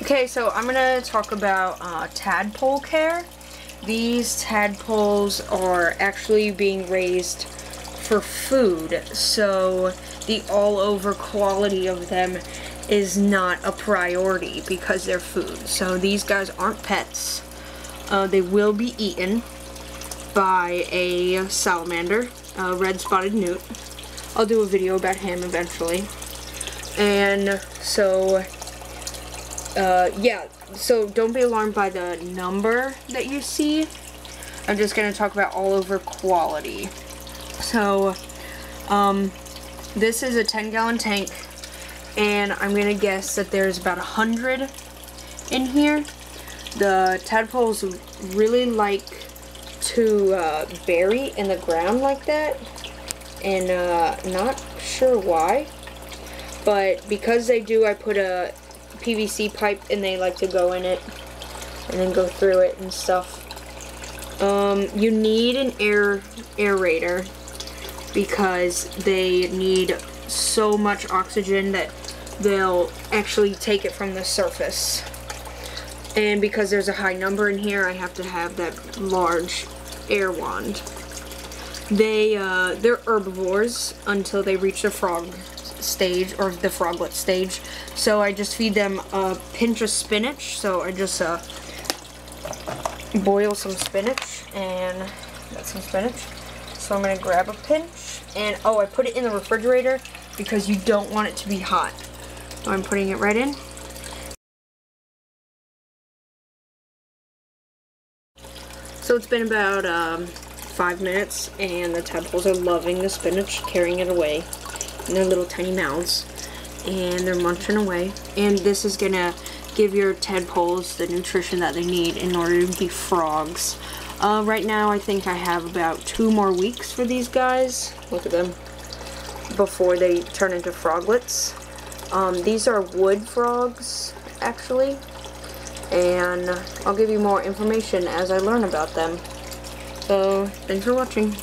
Okay, so I'm gonna talk about uh, tadpole care. These tadpoles are actually being raised for food, so the all-over quality of them is not a priority because they're food. So these guys aren't pets. Uh, they will be eaten by a salamander, a red spotted newt. I'll do a video about him eventually. And so, uh, yeah, so don't be alarmed by the number that you see. I'm just going to talk about all over quality. So, um, this is a 10 gallon tank and I'm going to guess that there's about a 100 in here. The tadpoles really like to uh, bury in the ground like that and uh, not sure why but because they do I put a PVC pipe and they like to go in it and then go through it and stuff. Um, you need an air aerator because they need so much oxygen that they'll actually take it from the surface. And because there's a high number in here I have to have that large air wand. They uh, they're herbivores until they reach the frog stage or the froglet stage. So I just feed them a pinch of spinach. So I just uh, boil some spinach and that's some spinach. So I'm gonna grab a pinch and oh I put it in the refrigerator because you don't want it to be hot. So I'm putting it right in. So it's been about um, five minutes and the tadpoles are loving the spinach, carrying it away in their little tiny mouths. And they're munching away. And this is gonna give your tadpoles the nutrition that they need in order to be frogs. Uh, right now I think I have about two more weeks for these guys. Look at them. Before they turn into froglets. Um, these are wood frogs, actually. And I'll give you more information as I learn about them. So, thanks for watching.